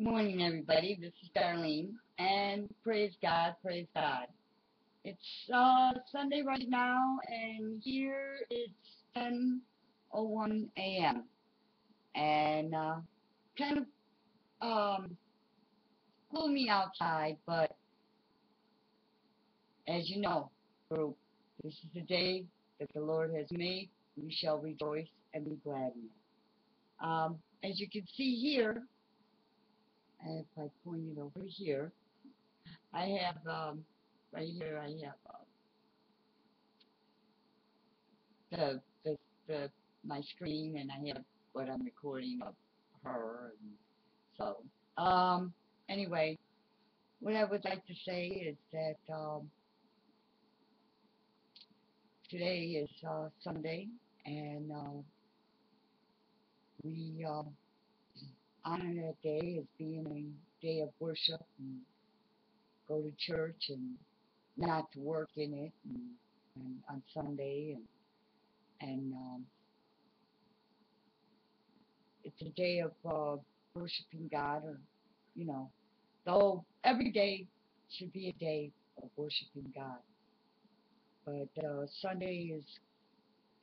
Morning, everybody. This is Darlene, and praise God, praise God. It's uh, Sunday right now, and here it's 10:01 a.m. and uh, kind of um, gloomy outside, but as you know, group, this is the day that the Lord has made. We shall rejoice and be glad in it. Um, as you can see here, if I point it over here, I have um, right here. I have uh, the the the my screen, and I have what I'm recording of her. And so, um, anyway, what I would like to say is that um, today is uh, Sunday, and uh, we um, honor that day as being a day of worship and go to church and not to work in it and, and on Sunday and and um, it's a day of uh, worshiping God or you know though every day should be a day of worshiping God. But uh, Sunday is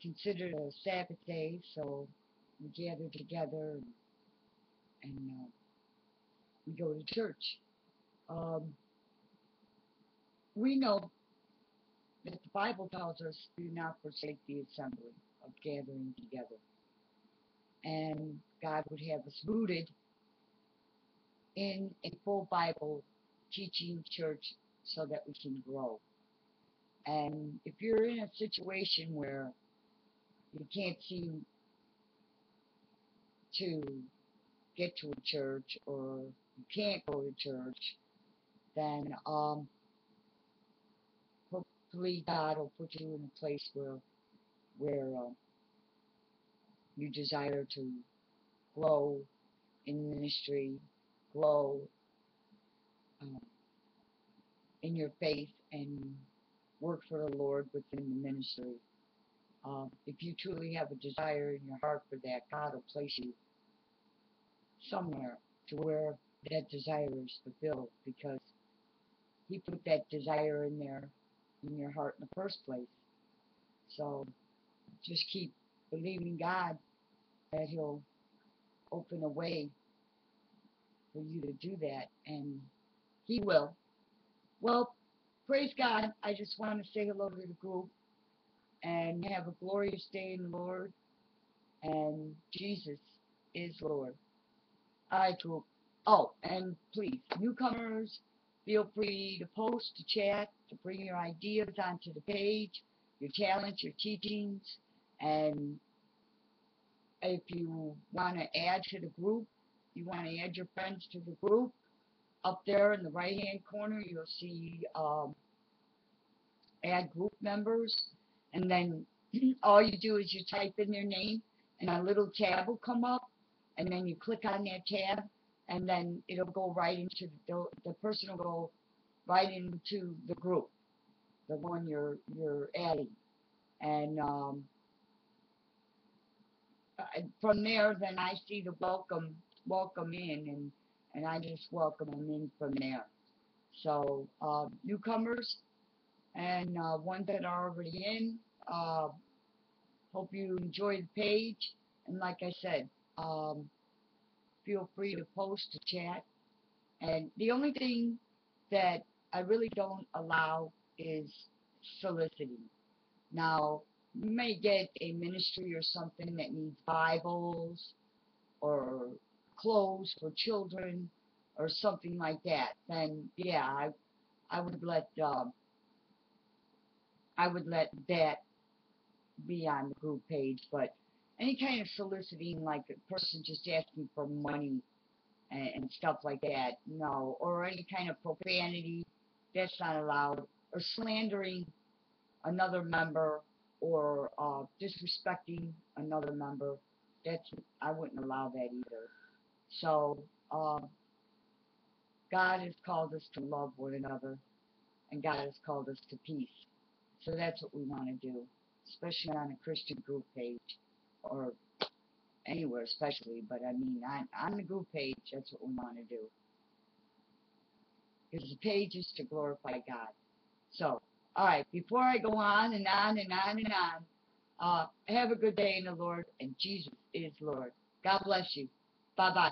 considered a Sabbath day so we gather together and, uh, we go to church um, we know that the Bible tells us do not forsake the assembly of gathering together. And God would have us rooted in a full Bible teaching church so that we can grow. And if you're in a situation where you can't seem to get to a church or you can't go to church, then um, hopefully God will put you in a place where where uh, you desire to grow in ministry, grow um, in your faith, and work for the Lord within the ministry. Um, if you truly have a desire in your heart for that, God will place you somewhere to where that desire is fulfilled because He put that desire in there in your heart in the first place. So just keep believing God that He'll open a way for you to do that, and He will. Well, praise God. I just want to say hello to the group and have a glorious day in the Lord. And Jesus is Lord. I group. Oh, and please, newcomers, feel free to post, to chat, to bring your ideas onto the page, your talents, your teachings, and if you want to add to the group, you want to add your friends to the group, up there in the right hand corner you'll see um, add group members and then all you do is you type in their name and a little tab will come up and then you click on that tab and then it'll go right into the, the person will go right into the group the one you're you're adding. And um, from there then I see the welcome welcome in and and I just welcome them in from there. So uh, newcomers and uh, ones that are already in uh, hope you enjoy the page. And like I said um, feel free to post to chat and the only thing that I really don't allow is soliciting now you may get a ministry or something that needs Bibles or clothes for children or something like that, then yeah, I I would let um, I would let that be on the group page. But any kind of soliciting, like a person just asking for money and, and stuff like that, no. Or any kind of profanity, that's not allowed. Or slandering another member or uh, disrespecting another member, that's I wouldn't allow that either. So um, God has called us to love one another, and God has called us to peace. So that's what we want to do, especially on a Christian group page or anywhere especially, but I mean, on, on the group page, that's what we want to do. Because the page is to glorify God. So, alright, before I go on and on and on and on, uh, have a good day in the Lord, and Jesus is Lord. God bless you. Bye-bye.